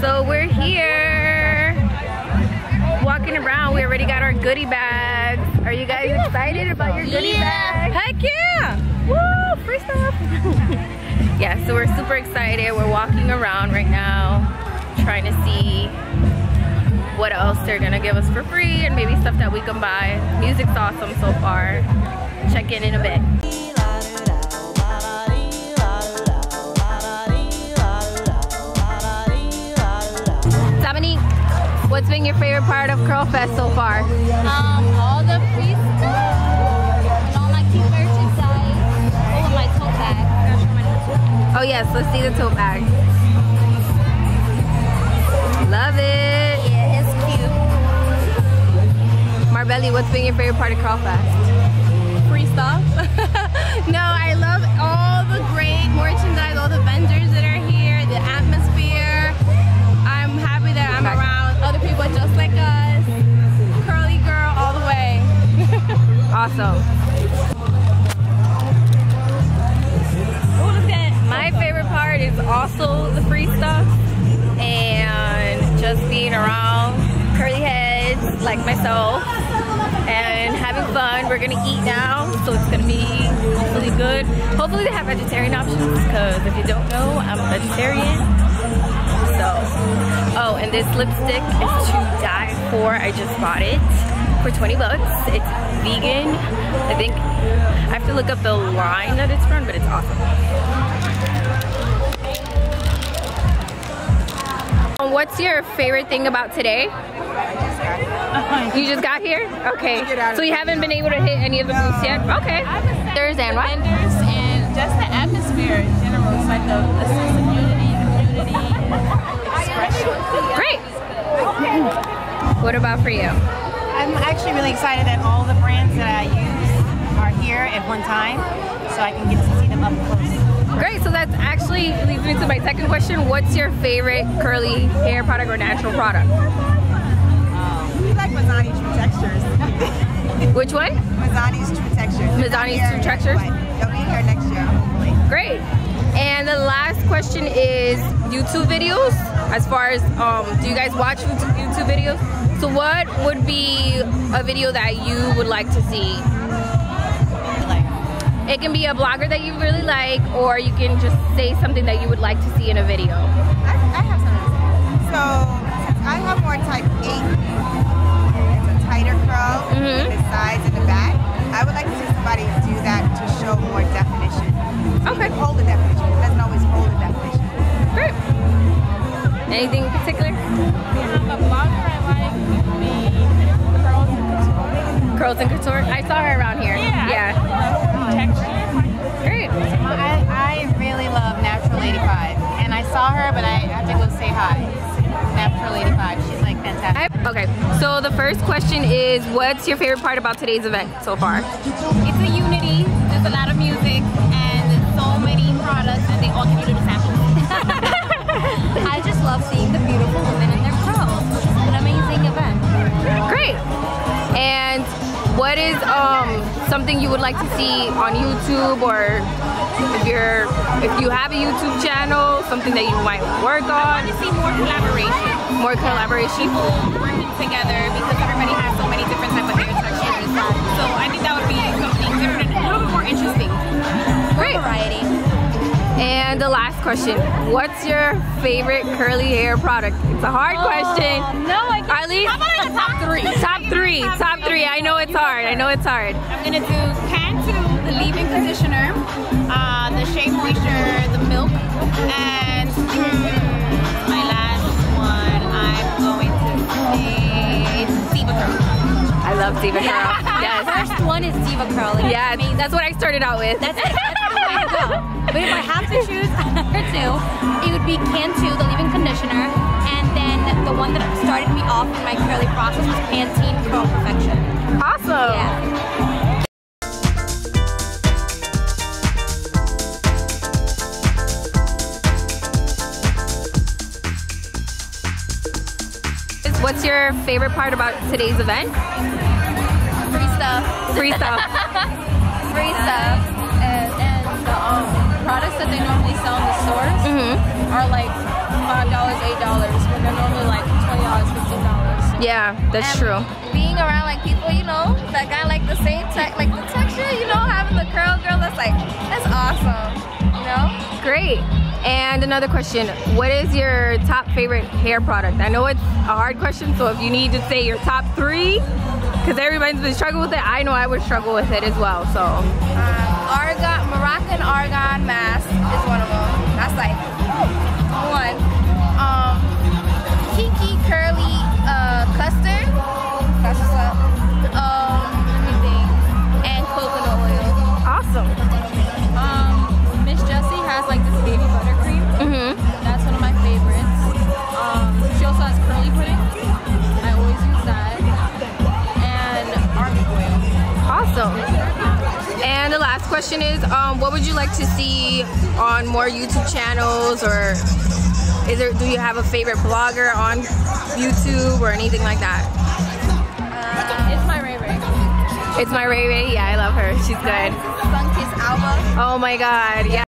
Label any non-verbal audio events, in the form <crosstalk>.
So we're here walking around. We already got our goodie bags. Are you guys excited about your goodie bag? Heck yeah! Woo! Free stuff! <laughs> yeah, so we're super excited. We're walking around right now trying to see what else they're gonna give us for free and maybe stuff that we can buy. Music's awesome so far. Check in in a bit. What's been your favorite part of Curl Fest so far? Um, all the free stuff and all my cute merchandise. Oh, my tote bag. Gotta show my tote Oh yes, let's see the tote bag. Love it. Yeah, it's cute. Marbelli, what's been your favorite part of Curl Fest? Free stuff. <laughs> no, I love Awesome. My favorite part is also the free stuff and just being around curly heads like myself and having fun. We're gonna eat now, so it's gonna be hopefully good. Hopefully they have vegetarian options because if you don't know, I'm a vegetarian. So, oh, and this lipstick is to die for. I just bought it for 20 bucks. It's vegan. I think I have to look up the line that it's from, but it's awesome. Um, What's your favorite thing about today? You just got here? Okay. So you haven't been able to hit any of the booths yet? Okay. There's and what? vendors and just the atmosphere in general. It's like a, a sense of unity, community, <laughs> expression. Great. What about for you? I'm actually really excited that all the brands that I use are here at one time, so I can get to see them up close. Great. So that's actually leads me to my second question. What's your favorite curly hair product or natural product? We like Mizani's True Textures. <laughs> Which one? Mizani's True Textures. Mizani's True Textures? They'll be here next year, hopefully. Great. And the last question is YouTube videos. As far as um, do you guys watch YouTube videos? So what would be a video that you would like to see? It can be a blogger that you really like, or you can just say something that you would like to see in a video. I, I have something to say. So, I have more type 8, Couture. Curls and Couture. I saw her around here. Yeah. Yeah. I really love her texture. Great. I, I really love Naptural85, and I saw her, but I have to go say hi. Naptural85, she's like fantastic. Okay. So the first question is, what's your favorite part about today's event so far? It's a unity. There's a lot of music and so many products, and they all give you little samples. Something you would like to see on YouTube or if you're if you have a YouTube channel, something that you might work I on, want to see more collaboration. more collaboration? People working together because everybody has so many different type of hair textures. So I think that would be something different and a little bit more interesting. Great. Variety. And the last question, what's your favorite curly hair product? It's a hard oh, question. No, I can't. Arlie? How about like a top three? Top three, top three. I know it's hard. I know it's hard. I'm gonna do Cantu, the leave-in conditioner, uh, the Shea Moisture, the milk, and hmm, my last one. I'm going to say DevaCurl. I love DevaCurl. <laughs> Yes. First one is Diva Curl. Like, Yeah, that's what I started out with. That's, that's the way to go. But if I have to choose <laughs> another two, it would be Cantu, the leave-in conditioner, and then the one that started me off in my curly process was Pantene Curl Perfection. Awesome. Yeah. What's your favorite part about today's event? Free stuff. Free stuff. <laughs> Free stuff. And, and the um, products that they normally sell in the stores mm -hmm. are like $5, $8 when they're normally like yeah, that's And true. Being around like people, you know, that got like the same tech, like the texture, you know, having the curl girl, that's like, that's awesome. You know? Great. And another question, what is your top favorite hair product? I know it's a hard question, so if you need to say your top three, because everybody's been struggling with it, I know I would struggle with it as well, so. Um, argan, Moroccan argan mask is one of them. That's like question is, um, what would you like to see on more YouTube channels, or is there? Do you have a favorite blogger on YouTube or anything like that? it's my Ray Ray. It's my Ray Ray. Yeah, I love her. She's good. Alba. Oh my God. Yeah,